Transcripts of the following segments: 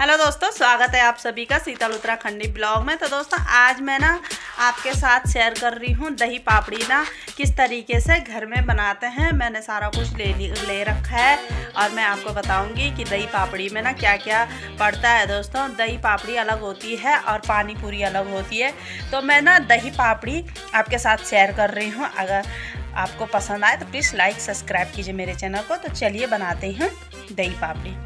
Hello दोस्तों, स्वागत है आप सभी का शीतल उत्तराखंडी ब्लॉग में। तो दोस्तों, आज मैं ना आपके साथ शेयर कर रही हूँ दही पापड़ी ना किस तरीके से घर में बनाते हैं। मैंने सारा कुछ ले ले रखा है और मैं आपको बताऊँगी कि दही पापड़ी में ना क्या क्या पड़ता है। दोस्तों, दही पापड़ी अलग होती है और पानी पूरी अलग होती है। तो मैं ना दही पापड़ी आपके साथ शेयर कर रही हूँ। अगर आपको पसंद आए तो प्लीज़ लाइक सब्सक्राइब कीजिए मेरे चैनल को। तो चलिए बनाते हैं दही पापड़ी।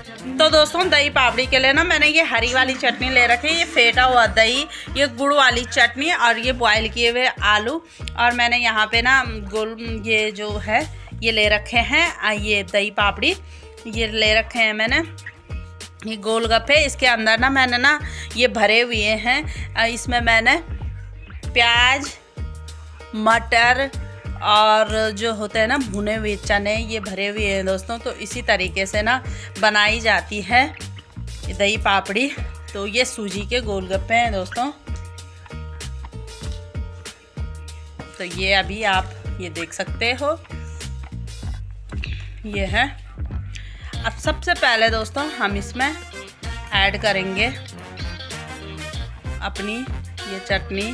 तो दोस्तों दही पापड़ी के लिए ना मैंने ये हरी वाली चटनी ले रखी है, ये फेटा हुआ दही, ये गुड़ वाली चटनी और ये बॉयल किए हुए आलू और मैंने यहाँ पे ना गुल, ये जो है, ये ले रखे हैं ये दही पापड़ी, ये ले रखे हैं मैंने, ये गोलगप्पे, इसके अंदर ना मैंने ना ये भरे हुए हैं इसमें मैंने प्याज, मटर और जो होते हैं ना भुने हुए चने, ये भरे हुए हैं दोस्तों तो इसी तरीके से ना बनाई जाती है दही पापड़ी। तो ये सूजी के गोलगप्पे हैं दोस्तों। तो ये अभी आप ये देख सकते हो। ये है। अब सबसे पहले दोस्तों हम इसमें ऐड करेंगे अपनी ये चटनी।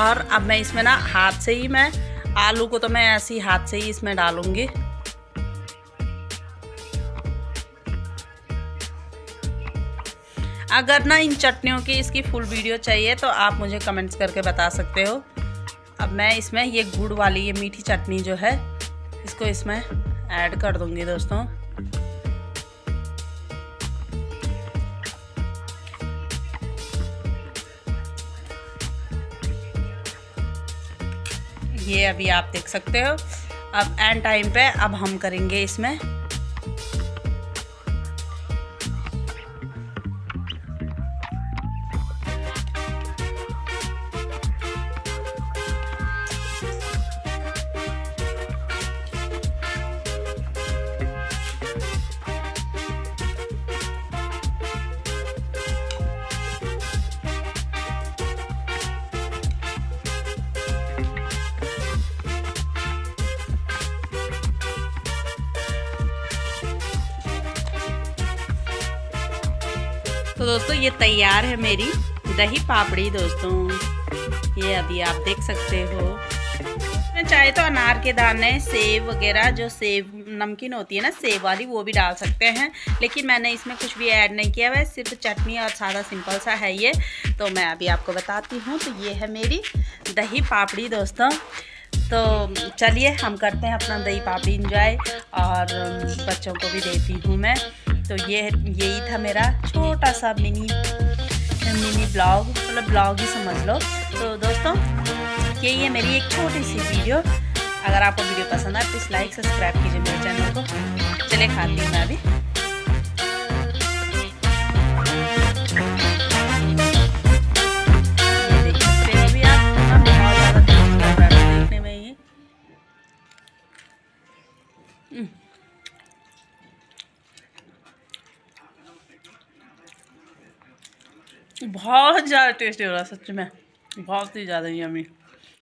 और अब मैं इसमें ना हाथ से ही मैं आलू को तो मैं ऐसे ही हाथ से ही इसमें डालूँगी। अगर ना इन चटनियों की इसकी फुल वीडियो चाहिए तो आप मुझे कमेंट्स करके बता सकते हो। अब मैं इसमें ये गुड़ वाली, ये मीठी चटनी जो है, इसको इसमें ऐड कर दूँगी दोस्तों। ये अभी आप देख सकते हो। अब एंड टाइम पे अब हम करेंगे इसमें तो दोस्तों, ये तैयार है मेरी दही पापड़ी दोस्तों। ये अभी आप देख सकते हो। चाहे तो अनार के दाने सेब वगैरह, जो सेब नमकीन होती है ना सेब वाली, वो भी डाल सकते हैं। लेकिन मैंने इसमें कुछ भी ऐड नहीं किया हुआ सिर्फ़ चटनी और सादा सिंपल सा है ये। तो मैं अभी आपको बताती हूँ तो ये है मेरी दही पापड़ी दोस्तों। तो चलिए, हम करते हैं अपना दही पापड़ी इंजॉय और बच्चों को भी देती हूँ मैं। तो ये यही था मेरा छोटा सा मिनी मिनी ब्लॉग मतलब ब्लॉग ही समझ लो। तो दोस्तों, यही है मेरी एक छोटी सी वीडियो। अगर आपको वीडियो पसंद आए प्लीज़ लाइक सब्सक्राइब कीजिए मेरे चैनल को। चले खाती हूँ मैं अभी। बहुत ज़्यादा टेस्टी हो रहा है सच में। बहुत ही ज़्यादा यमी